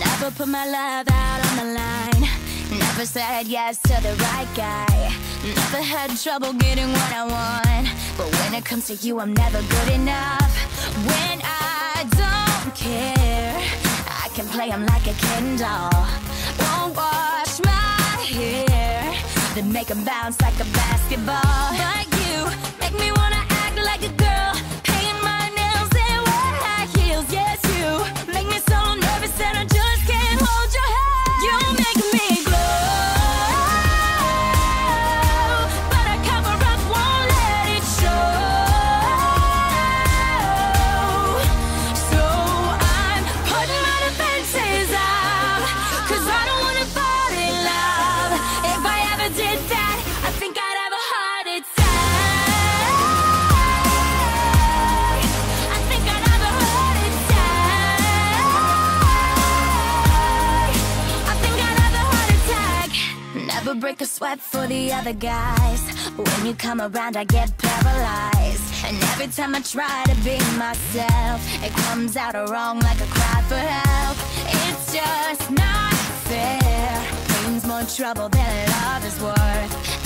Never put my love out on the line. Never said yes to the right guy. Never had trouble getting what I want. But when it comes to you, I'm never good enough. When I don't care, I can play him like a Ken doll. Then make him bounce like a basketball. But you make me break a sweat for the other guys. When you come around, I get paralyzed. And every time I try to be myself, it comes out wrong like a cry for help. It's just not fair. Pain's more trouble than love is worth.